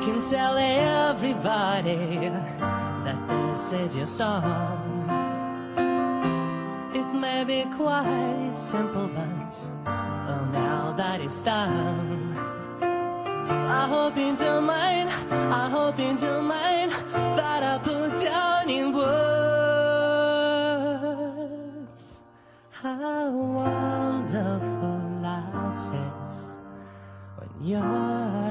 Can tell everybody that this is your song. It may be quite simple, but oh, now that it's done. I hope you don't mind, I hope you don't mind that I put down in words how wonderful life is when you're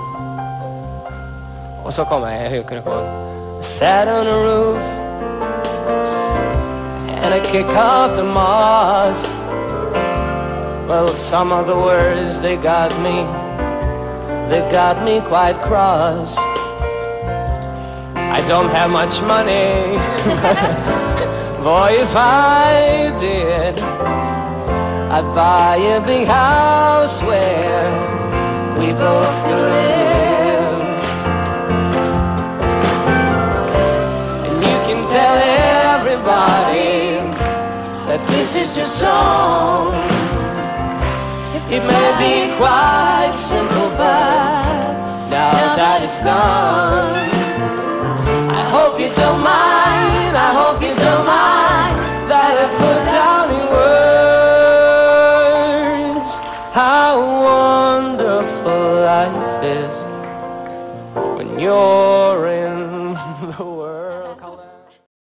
Och så kommer hooken Sat on a roof and I kick off the moss. Well, some of the words they got me, they got me quite cross. I don't have much money, boy, if I did, I'd buy a big house where we both could that this is your song. It may be quite simple, but now that it's done, I hope you don't mind. I hope you don't mind that I put down in words how wonderful life is when you're in the world.